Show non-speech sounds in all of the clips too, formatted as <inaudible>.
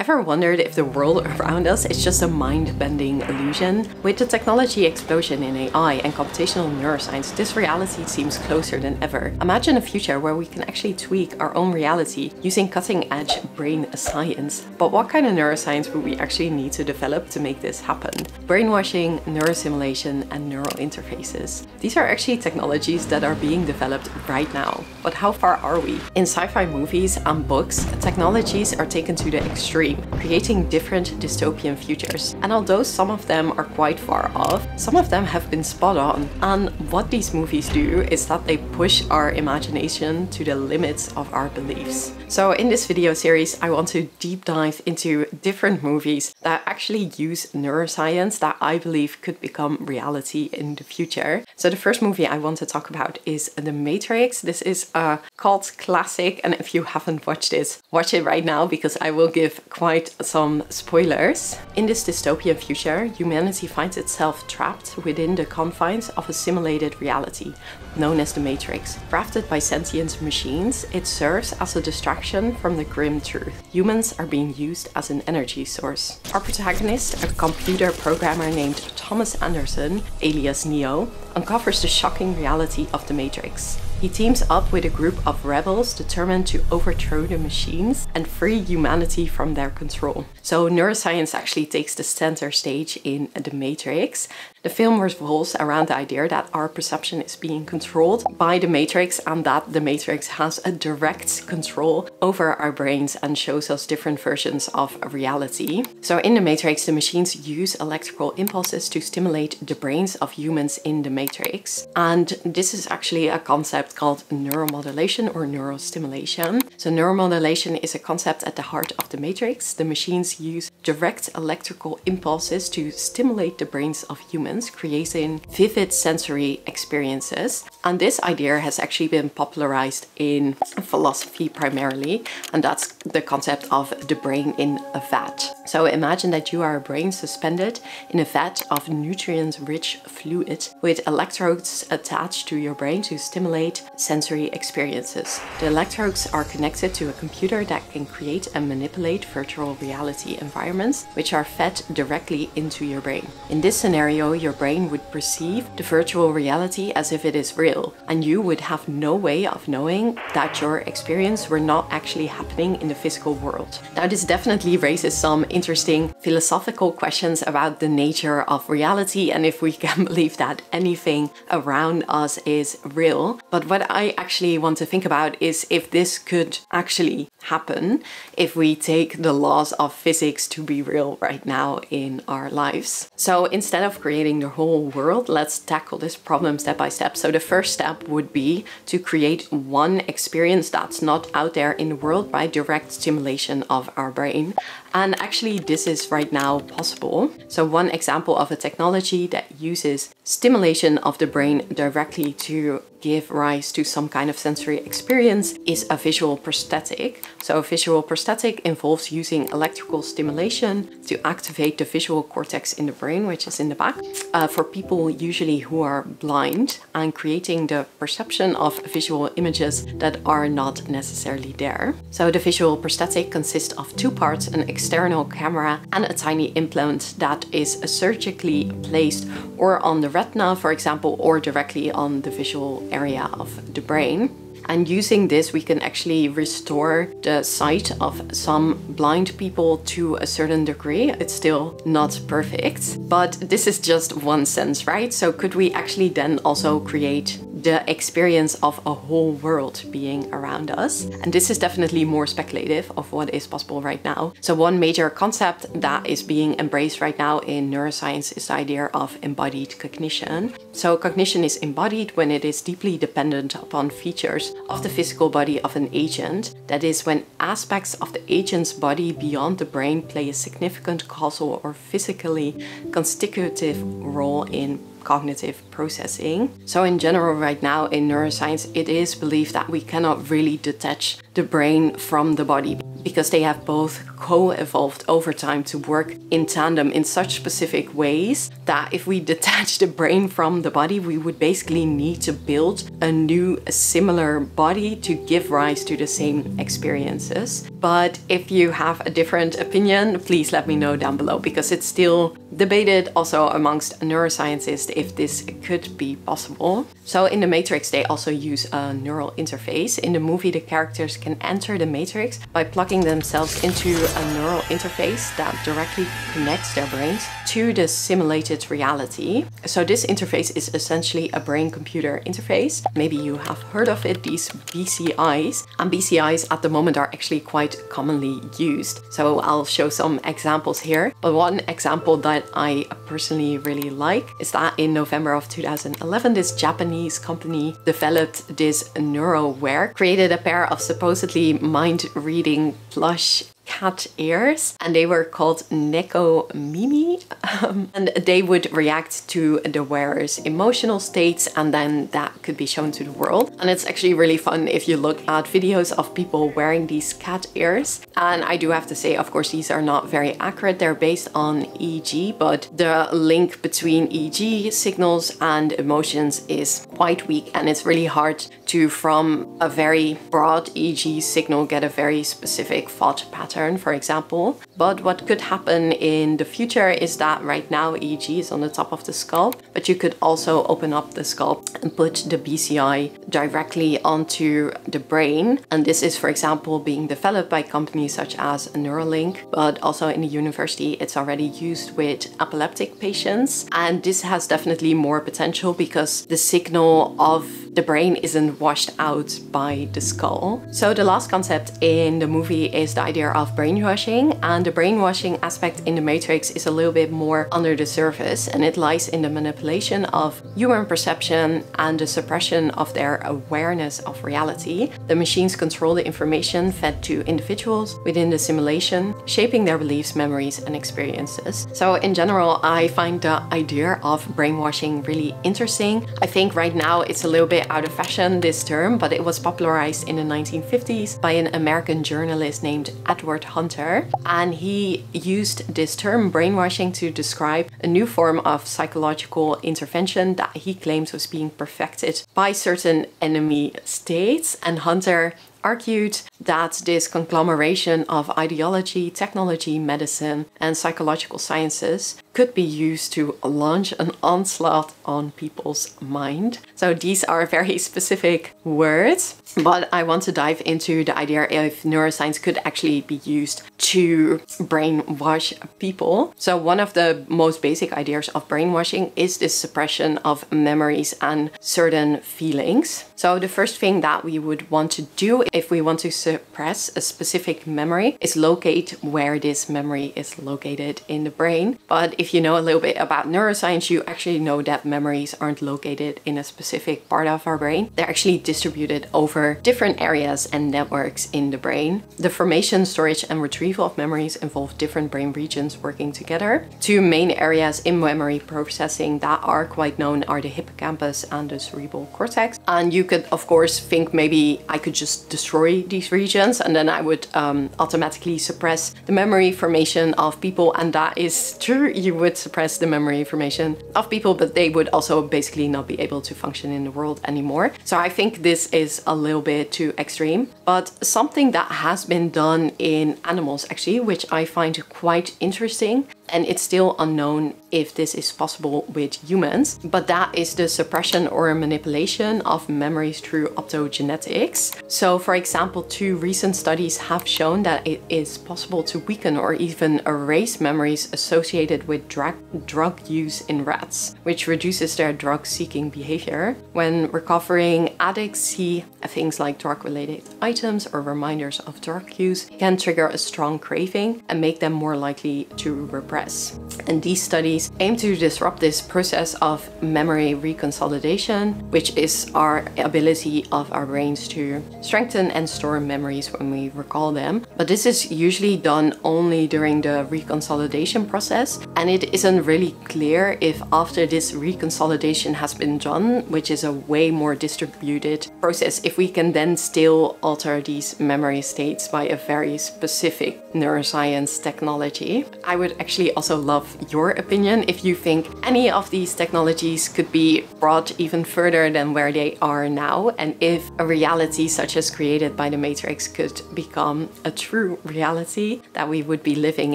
Ever wondered if the world around us is just a mind-bending illusion? With the technology explosion in AI and computational neuroscience, this reality seems closer than ever. Imagine a future where we can actually tweak our own reality using cutting-edge brain science. But what kind of neuroscience would we actually need to develop to make this happen? Brainwashing, neurostimulation, and neural interfaces. These are actually technologies that are being developed right now. But how far are we? In sci-fi movies and books, technologies are taken to the extreme creating different dystopian futures. And although some of them are quite far off, some of them have been spot on. And what these movies do is that they push our imagination to the limits of our beliefs. So in this video series, I want to deep dive into different movies that actually use neuroscience that I believe could become reality in the future. So the first movie I want to talk about is The Matrix. This is a cult classic and if you haven't watched it, watch it right now because I will give quite some spoilers. In this dystopian future, humanity finds itself trapped within the confines of a simulated reality, known as the Matrix. Crafted by sentient machines, it serves as a distraction from the grim truth. Humans are being used as an energy source. Our protagonist, a computer programmer named Thomas Anderson, alias Neo, uncovers the shocking reality of the Matrix. He teams up with a group of rebels determined to overthrow the machines and free humanity from their control. So neuroscience actually takes the center stage in The Matrix. The film revolves around the idea that our perception is being controlled by the Matrix and that the Matrix has a direct control over our brains and shows us different versions of reality. So in the Matrix, the machines use electrical impulses to stimulate the brains of humans in the Matrix. And this is actually a concept called neuromodulation or neurostimulation. So neuromodulation is a concept at the heart of the Matrix. The machines use direct electrical impulses to stimulate the brains of humans, creating vivid sensory experiences. And this idea has actually been popularized in philosophy primarily, and that's the concept of the brain in a vat. So imagine that you are a brain suspended in a vat of nutrient-rich fluid with electrodes attached to your brain to stimulate sensory experiences. The electrodes are connected to a computer that can create and manipulate virtual reality environments which are fed directly into your brain. In this scenario, your brain would perceive the virtual reality as if it is real, and you would have no way of knowing that your experience were not actually happening in the physical world. Now this definitely raises some interesting philosophical questions about the nature of reality and if we <laughs> can believe that anything around us is real. But what I actually want to think about is if this could actually happen if we take the laws of physics to be real right now in our lives. So instead of creating the whole world, let's tackle this problem step by step. So the first step would be to create one experience that's not out there in the world by direct stimulation of our brain. And actually this is right now possible. So one example of a technology that uses stimulation of the brain directly to give rise to some kind of sensory experience is a visual prosthetic. So a visual prosthetic involves using electrical stimulation to activate the visual cortex in the brain, which is in the back, uh, for people usually who are blind and creating the perception of visual images that are not necessarily there. So the visual prosthetic consists of two parts, an external camera and a tiny implant that is surgically placed or on the retina, for example, or directly on the visual area of the brain. And using this, we can actually restore the sight of some blind people to a certain degree. It's still not perfect, but this is just one sense, right? So could we actually then also create the experience of a whole world being around us. And this is definitely more speculative of what is possible right now. So one major concept that is being embraced right now in neuroscience is the idea of embodied cognition. So cognition is embodied when it is deeply dependent upon features of the physical body of an agent. That is when aspects of the agent's body beyond the brain play a significant causal or physically constitutive role in cognitive processing. So in general right now in neuroscience it is believed that we cannot really detach the brain from the body because they have both co-evolved over time to work in tandem in such specific ways that if we <laughs> detach the brain from the body, we would basically need to build a new, a similar body to give rise to the same experiences. But if you have a different opinion, please let me know down below because it's still debated also amongst neuroscientists if this could be possible. So in the Matrix, they also use a neural interface. In the movie, the characters can enter the Matrix by plugging themselves into a neural interface that directly connects their brains to the simulated reality. So this interface is essentially a brain-computer interface. Maybe you have heard of it, these BCIs. And BCIs at the moment are actually quite commonly used. So I'll show some examples here. But one example that I personally really like is that in November of 2011, this Japanese company developed this NeuroWear, created a pair of supposedly mind-reading plush cat ears and they were called Necomimi. Um, and they would react to the wearer's emotional states and then that could be shown to the world. And it's actually really fun if you look at videos of people wearing these cat ears and I do have to say of course these are not very accurate they're based on EEG but the link between EEG signals and emotions is quite weak and it's really hard to from a very broad EEG signal get a very specific thought pattern for example. But what could happen in the future is that right now EEG is on the top of the skull, but you could also open up the skull and put the BCI directly onto the brain. And this is, for example, being developed by companies such as Neuralink, but also in the university, it's already used with epileptic patients. And this has definitely more potential because the signal of the brain isn't washed out by the skull. So the last concept in the movie is the idea of brainwashing and the brainwashing aspect in the Matrix is a little bit more under the surface and it lies in the manipulation of human perception and the suppression of their awareness of reality. The machines control the information fed to individuals within the simulation, shaping their beliefs, memories and experiences. So in general, I find the idea of brainwashing really interesting. I think right now it's a little bit out of fashion, this term, but it was popularized in the 1950s by an American journalist named Edward Hunter. And he used this term brainwashing to describe a new form of psychological intervention that he claims was being perfected by certain enemy states. And Hunter argued that this conglomeration of ideology, technology, medicine, and psychological sciences could be used to launch an onslaught on people's mind. So these are very <laughs> specific words, but I want to dive into the idea if neuroscience could actually be used to brainwash people. So one of the most basic ideas of brainwashing is this suppression of memories and certain feelings. So the first thing that we would want to do if we want to suppress a specific memory is locate where this memory is located in the brain. But if you know a little bit about neuroscience, you actually know that memories aren't located in a specific part of our brain. They're actually distributed over different areas and networks in the brain. The formation, storage and retrieval of memories involve different brain regions working together. Two main areas in memory processing that are quite known are the hippocampus and the cerebral cortex. And you could of course think maybe I could just destroy these regions and then I would um, automatically suppress the memory formation of people and that is true you would suppress the memory information of people but they would also basically not be able to function in the world anymore. So I think this is a little bit too extreme but something that has been done in animals actually which I find quite interesting and it's still unknown if this is possible with humans, but that is the suppression or manipulation of memories through optogenetics. So for example, two recent studies have shown that it is possible to weaken or even erase memories associated with drug, drug use in rats, which reduces their drug-seeking behavior. When recovering addicts see uh, things like drug-related items or reminders of drug use, can trigger a strong craving and make them more likely to repress suppress. And these studies aim to disrupt this process of memory reconsolidation, which is our ability of our brains to strengthen and store memories when we recall them. But this is usually done only during the reconsolidation process, and it isn't really clear if after this reconsolidation has been done, which is a way more distributed process, if we can then still alter these memory states by a very specific neuroscience technology. I would actually also love your opinion if you think any of these technologies could be brought even further than where they are now, and if a reality such as created by the Matrix could become a true reality that we would be living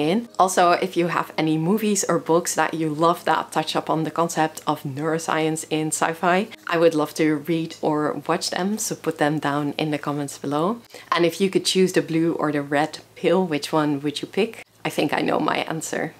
in. Also, if you have any movies or books that you love that touch upon the concept of neuroscience in sci-fi, I would love to read or watch them, so put them down in the comments below. And if you could choose the blue or the red pill, which one would you pick? I think I know my answer.